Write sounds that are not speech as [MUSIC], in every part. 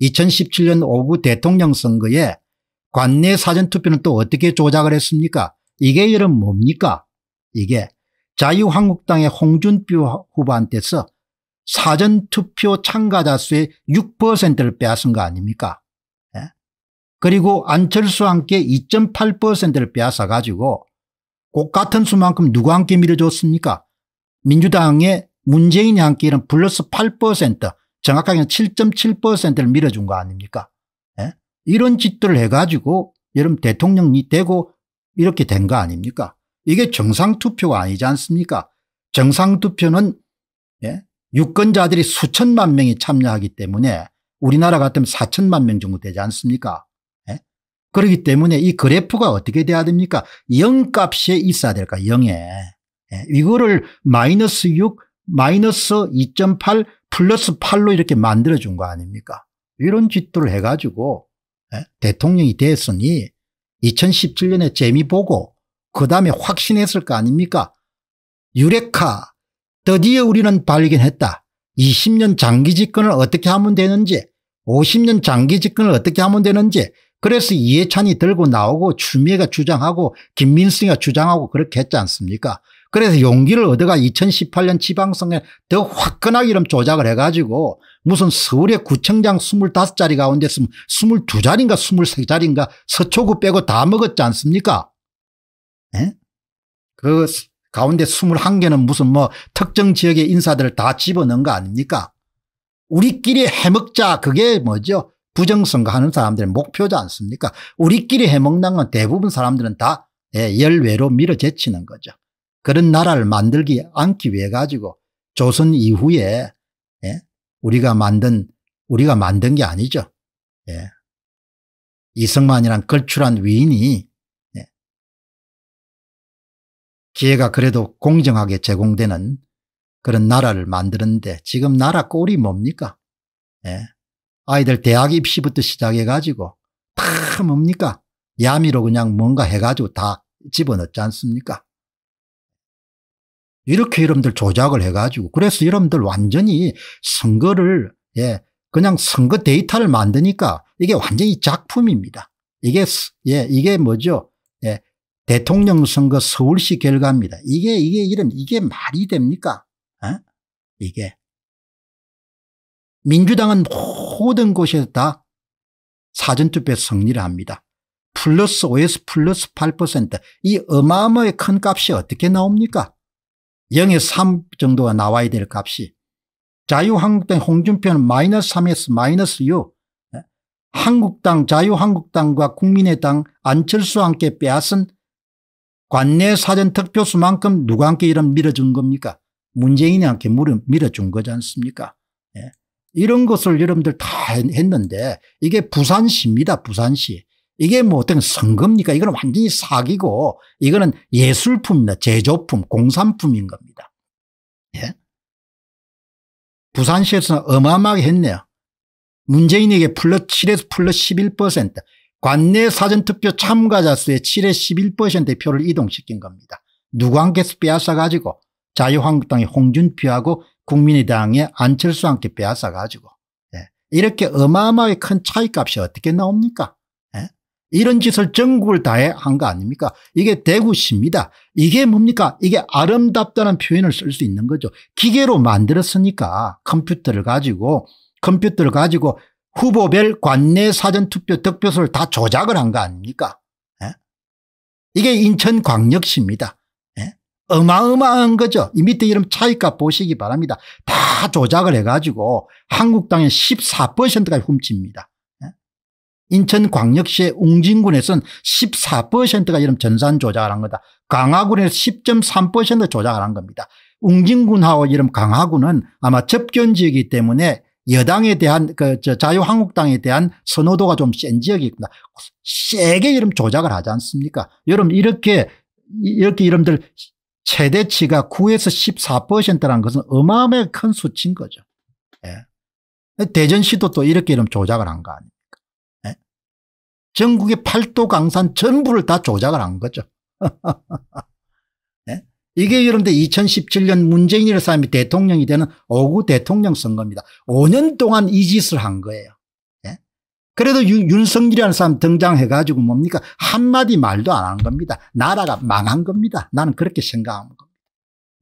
2017년 5구 대통령 선거에 관내 사전투표는 또 어떻게 조작을 했습니까? 이게 이름 뭡니까? 이게 자유한국당의 홍준표 후보한테서 사전투표 참가자 수의 6%를 빼앗은 거 아닙니까? 예? 그리고 안철수와 함께 2.8%를 빼앗아 가지고 꼭 같은 수만큼 누구와 함께 밀어줬습니까? 민주당의 문재인이 함께 이런 플러스 8% 정확하게는 7.7%를 밀어준 거 아닙니까 예? 이런 짓들을 해가지고 여러분 대통령이 되고 이렇게 된 거 아닙니까 이게 정상투표가 아니지 않습니까 정상투표는 예? 유권자들이 수천만 명이 참여하기 때문에 우리나라 같으면 4천만 명 정도 되지 않습니까 예? 그렇기 때문에 이 그래프가 어떻게 돼야 됩니까 0값에 있어야 될까 0에 예? 이거를 마이너스 6 마이너스 2.8 플러스 8로 이렇게 만들어준 거 아닙니까? 이런 짓들을 해가지고 예? 대통령이 됐으니 2017년에 재미 보고 그 다음에 확신했을 거 아닙니까? 유레카 드디어 우리는 발견했다. 20년 장기 집권을 어떻게 하면 되는지 50년 장기 집권을 어떻게 하면 되는지 그래서 이해찬이 들고 나오고 추미애가 주장하고 김민승이가 주장하고 그렇게 했지 않습니까 그래서 용기를 얻어가 2018년 지방선거에 더 화끈하게 이런 조작을 해가지고 무슨 서울의 구청장 25자리 가운데 22자리인가 23자리인가 서초구 빼고 다 먹었지 않습니까? 에? 그 가운데 21개는 무슨 뭐 특정 지역의 인사들을 다 집어넣은 거 아닙니까? 우리끼리 해먹자 그게 뭐죠? 부정선거 하는 사람들의 목표지 않습니까? 우리끼리 해먹는 건 대부분 사람들은 다 예, 열외로 밀어제치는 거죠 그런 나라를 만들기 않기 위해 가지고 조선 이후에 예? 우리가 만든 우리가 만든 게 아니죠. 예. 이승만이란 걸출한 위인이 예. 기회가 그래도 공정하게 제공되는 그런 나라를 만드는데 지금 나라 꼴이 뭡니까 예. 아이들 대학 입시부터 시작해 가지고 다 뭡니까 야미로 그냥 뭔가 해가지고 다 집어넣지 않습니까 이렇게 여러분들 조작을 해가지고 그래서 여러분들 완전히 선거를 예 그냥 선거 데이터를 만드니까 이게 완전히 작품입니다. 이게 예 이게 뭐죠? 예 대통령 선거 서울시 결과입니다. 이게 이게 이런 이게 말이 됩니까? 어? 이게 민주당은 모든 곳에서 다 사전투표 승리를 합니다. 플러스 OS 플러스 8%이 어마어마하게 큰 값이 어떻게 나옵니까 0에서 3 정도가 나와야 될 값이 자유한국당 홍준표는 마이너스 3에서 마이너스 6 예? 한국당 자유한국당과 국민의당 안철수와 함께 빼앗은 관내 사전투표수만큼 누가 함께 이런 밀어준 겁니까 문재인이 함께 밀어준 거지 않습니까 예. 이런 것을 여러분들 다 했는데 이게 부산시입니다 부산시 이게 뭐 어떤 선거입니까 이거는 완전히 사기고 이거는 예술품입니다. 제조품 공산품인 겁니다. 예? 부산시에서는 어마어마하게 했네요. 문재인에게 플러스 7에서 플러스 11% 관내 사전투표 참가자 수의 7에서 11%의 표를 이동시킨 겁니다. 누구 함께서 빼앗아 가지고 자유한국당의 홍준표하고 국민의당의 안철수와 함께 빼앗아 가지고 예. 이렇게 어마어마하게 큰 차이값이 어떻게 나옵니까 이런 짓을 전국을 다해 한 거 아닙니까 이게 대구시입니다. 이게 뭡니까 이게 아름답다는 표현을 쓸 수 있는 거죠. 기계로 만들었으니까 컴퓨터를 가지고 컴퓨터를 가지고 후보별 관내 사전투표 득표수를 다 조작을 한 거 아닙니까 예? 이게 인천광역시입니다. 예? 어마어마한 거죠. 이 밑에 이름 차이값 보시기 바랍니다. 다 조작을 해가지고 한국당의 14%가 훔칩니다. 인천광역시의 웅진군에서는 14%가 이런 전산 조작을 한 거다. 강화군에서 10.3% 조작을 한 겁니다. 웅진군하고 이런 강화군은 아마 접견지이기 때문에 여당에 대한 그 자유한국당에 대한 선호도가 좀 센 지역입니다. 세게 이름 조작을 하지 않습니까? 여러분 이렇게 이렇게 여러분들 최대치가 9에서 14%라는 것은 어마어마하게 큰 수치인 거죠. 예. 대전시도 또 이렇게 이름 조작을 한 거 아니에요. 전국의 팔도 강산 전부를 다 조작을 한 거죠. 네? [LAUGHS] 이게 여러분들 2017년 문재인이라는 사람이 대통령이 되는 5구 대통령 선거입니다. 5년 동안 이 짓을 한 거예요. 네? 그래도 유, 윤석열이라는 사람 등장해가지고 뭡니까 한마디 말도 안 한 겁니다. 나라가 망한 겁니다. 나는 그렇게 생각하는 겁니다.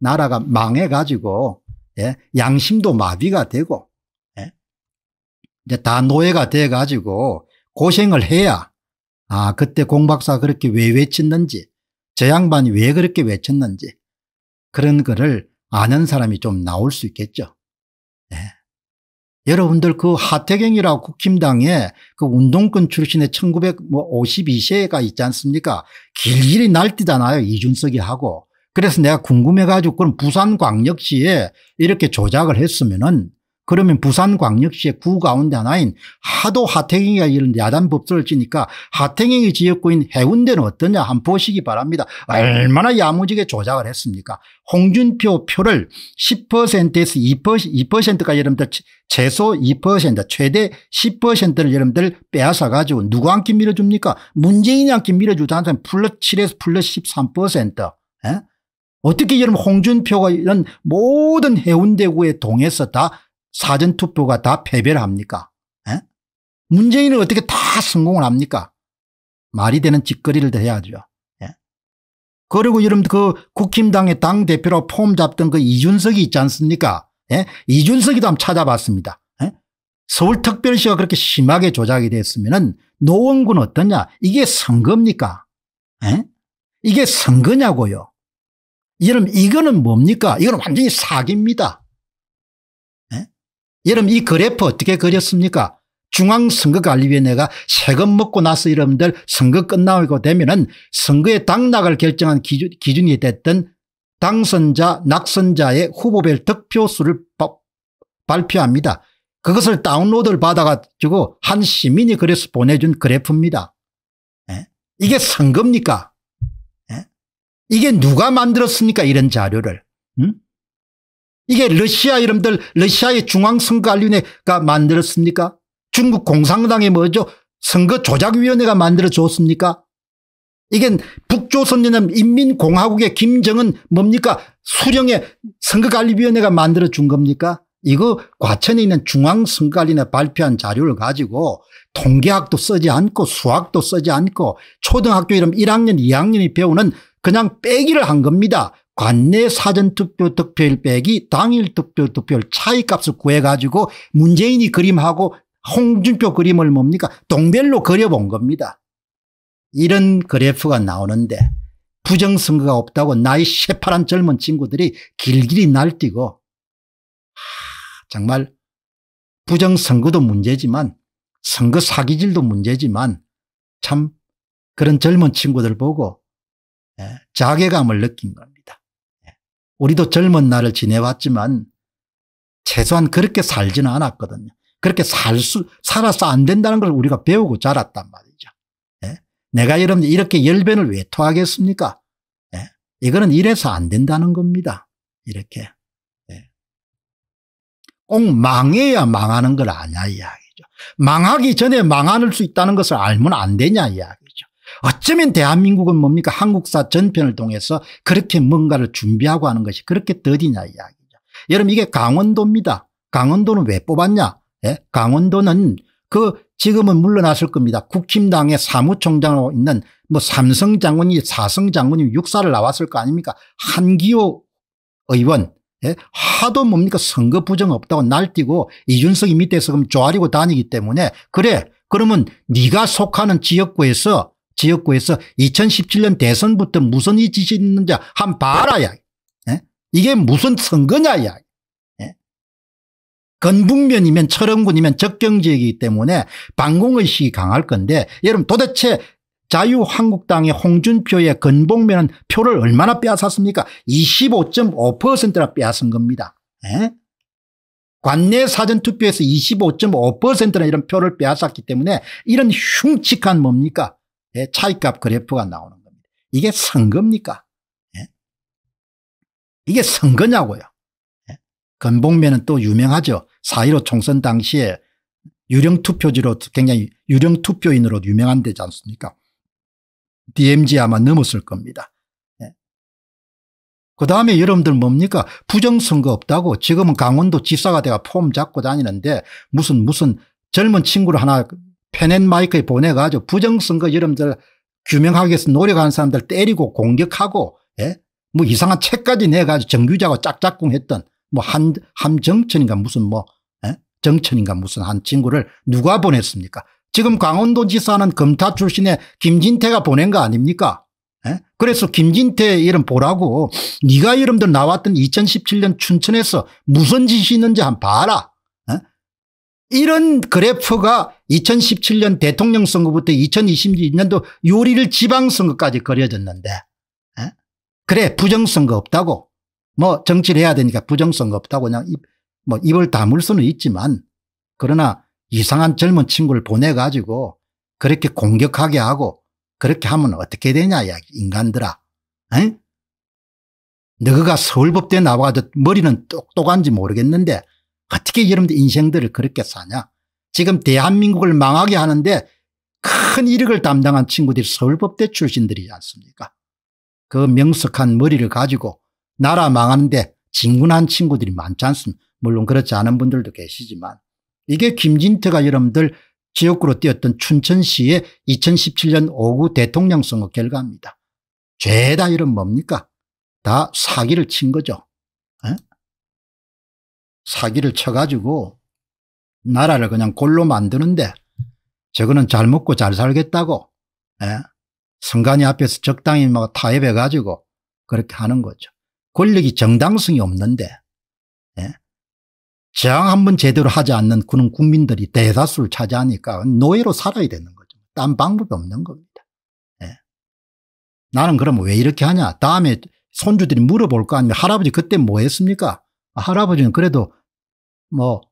나라가 망해가지고 예? 양심도 마비가 되고 예? 이제 다 노예가 돼가지고 고생을 해야 아 그때 공박사 그렇게 왜 외쳤는지 저 양반이 왜 그렇게 외쳤는지 그런 거를 아는 사람이 좀 나올 수 있겠죠. 예. 여러분들 그 하태경이라고 국힘당에 그 운동권 출신의 1952세가 있지 않습니까 길길이 날뛰잖아요 이준석이 하고 그래서 내가 궁금해가지고 그럼 부산광역시에 이렇게 조작을 했으면은 그러면 부산광역시의 구 가운데 하나인 하도 하태경이가 이런 야단 법설을 지니까 하태경이 지역구 인 해운대는 어떠냐 한번 보시기 바랍니다. 얼마나 야무지게 조작을 했습니까 홍준표 표를 10%에서 2%, 2%까지 여러분들 최소 2% 최대 10%를 여러분들 빼앗아 가지고 누구 한끼 밀어줍니까 문재인이 한끼 밀어주지 않으면 플러스 7에서 플러스 13% 에? 어떻게 여러분 홍준표가 이런 모든 해운대구의 동에서 다 사전투표가 다 패배를 합니까 에? 문재인은 어떻게 다 성공을 합니까 말이 되는 짓거리를 해야죠 예? 그리고 여러분 그 국힘당의 당대표로 폼 잡던 그 이준석이 있지 않습니까 예? 이준석이도 한번 찾아봤습니다 예? 서울특별시가 그렇게 심하게 조작이 됐으면 노원군 어떠냐 이게 선거입니까 예? 이게 선거냐고요 여러분 이거는 뭡니까 이거는 완전히 사기입니다 예? 여러분 이 그래프 어떻게 그렸습니까 중앙선거관리위원회가 세금 먹고 나서 여러분들 선거 끝나고 되면은 선거의 당락을 결정한 기준, 기준이 됐던 당선자 낙선자의 후보별 득표수를 바, 발표합니다. 그것을 다운로드를 받아가지고 한 시민이 그래서 보내준 그래프입니다. 예? 이게 선거입니까 이게 누가 만들었습니까 이런 자료를 음? 이게 러시아 이름들 러시아의 중앙선거관리위원회가 만들었습니까? 중국 공산당이 뭐죠? 선거조작위원회가 만들어줬습니까? 이게 북조선연합 인민공화국의 김정은 뭡니까? 수령의 선거관리위원회가 만들어준 겁니까? 이거 과천에 있는 중앙선거관리위원회 발표한 자료를 가지고 통계학도 쓰지 않고 수학도 쓰지 않고 초등학교 이름 1학년 2학년이 배우는 그냥 빼기를 한 겁니다. 관내 사전투표 득표율 빼기 당일 투표 득표율 차이값을 구해가지고 문재인이 그림하고 홍준표 그림을 뭡니까 동별로 그려본 겁니다. 이런 그래프가 나오는데 부정선거가 없다고 나이 새파란 젊은 친구들이 길길이 날뛰고 정말 부정선거도 문제지만 선거 사기질도 문제지만 참 그런 젊은 친구들 보고 예, 자괴감을 느낀 겁니다. 예. 우리도 젊은 날을 지내왔지만 최소한 그렇게 살지는 않았거든요. 그렇게 살 수, 살아서 안 된다는 걸 우리가 배우고 자랐단 말이죠. 예? 내가 여러분 이렇게 열변을 왜 토하겠습니까? 예? 이거는 이래서 안 된다는 겁니다. 이렇게. 예. 꼭 망해야 망하는 걸 아냐 이야기죠. 망하기 전에 망할 수 있다는 것을 알면 안 되냐 이야기죠. 어쩌면 대한민국은 뭡니까 한국사 전편을 통해서 그렇게 뭔가를 준비하고 하는 것이 그렇게 더디냐 이야기죠. 여러분 이게 강원도입니다. 강원도는 왜 뽑았냐 예? 강원도는 그 지금은 물러났을 겁니다. 국힘당의 사무총장으로 있는 뭐 삼성 장군이 사성 장군이 육사를 나왔을 거 아닙니까 한기호 의원 예? 하도 뭡니까 선거 부정 없다고 날뛰고 이준석이 밑에서 그럼 조아리고 다니기 때문에 그래 그러면 네가 속하는 지역구에서 지역구에서 2017년 대선부터 무슨 이 짓이 있는지 한 봐라야. 예? 이게 무슨 선거냐 야. 예? 건북면이면 철원군이면 적경지역이기 때문에 방공의식이 강할 건데 여러분 도대체 자유한국당의 홍준표의 건봉면은 표를 얼마나 빼앗았습니까 25.5%나 빼앗은 겁니다. 예? 관내 사전투표에서 25.5%나 이런 표를 빼앗았기 때문에 이런 흉측한 뭡니까 예, 차이값 그래프가 나오는 겁니다. 이게 선거입니까? 예? 이게 선거냐고요. 예? 건봉면은 또 유명하죠. 4.15 총선 당시에 유령투표지로 굉장히 유령투표인으로 유명한 데지 않습니까? DMZ 아마 넘었을 겁니다. 예. 그 다음에 여러분들 뭡니까? 부정선거 없다고 지금은 강원도 지사가 돼가 폼 잡고 다니는데 무슨 무슨 젊은 친구를 하나 페넷 마이크에 보내가지고 부정선거 여러분들 규명하기 위해서 노력하는 사람들 때리고 공격하고 예? 뭐 이상한 책까지 내가지고 정규자고 짝짝꿍 했던 뭐 한, 함정천인가 무슨 뭐 예? 정천인가 무슨 한 친구를 누가 보냈습니까 지금 강원도 지사는 검사 출신의 김진태가 보낸 거 아닙니까 예? 그래서 김진태 이름 보라고 네가 이름들 나왔던 2017년 춘천에서 무슨 짓이 있는지 한번 봐라 예? 이런 그래프가 2017년 대통령 선거부터 2022년도 6일 지방선거까지 그려졌는데 에? 그래 부정선거 없다고 뭐 정치를 해야 되니까 부정선거 없다고 그냥 입, 뭐 입을 다물 수는 있지만 그러나 이상한 젊은 친구를 보내가지고 그렇게 공격하게 하고 그렇게 하면 어떻게 되냐 야 인간들아 에? 너가 서울법대 나와가지고 머리는 똑똑한지 모르겠는데 어떻게 여러분들 인생들을 그렇게 사냐 지금 대한민국을 망하게 하는데 큰 이력을 담당한 친구들이 서울법대 출신들이지 않습니까 그 명석한 머리를 가지고 나라 망하는데 진군한 친구들이 많지 않습니까 물론 그렇지 않은 분들도 계시지만 이게 김진태가 여러분들 지역구로 뛰었던 춘천시의 2017년 5구 대통령 선거 결과입니다. 죄다 이런 뭡니까 다 사기를 친 거죠. 에? 사기를 쳐가지고 나라를 그냥 골로 만드는데 저거는 잘 먹고 잘 살겠다고 예? 선관위 앞에서 적당히 막 타협해 가지고 그렇게 하는 거죠. 권력이 정당성이 없는데 예? 저항 한번 제대로 하지 않는 그런 국민들이 대다수를 차지하니까 노예로 살아야 되는 거죠. 딴 방법이 없는 겁니다. 예? 나는 그럼 왜 이렇게 하냐 다음에 손주들이 물어볼 거 아니면 할아버지 그때 뭐 했습니까 할아버지는 그래도 뭐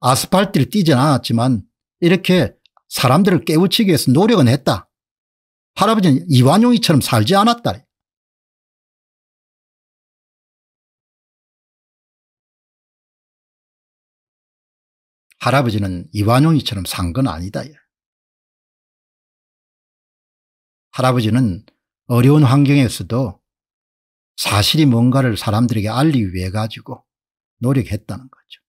아스팔트를 뛰진 않았지만 이렇게 사람들을 깨우치기 위해서 노력은 했다. 할아버지는 이완용이처럼 살지 않았다. 할아버지는 이완용이처럼 산 건 아니다. 할아버지는 어려운 환경에서도 사실이 뭔가를 사람들에게 알리기 위해 가지고 노력했다는 거죠.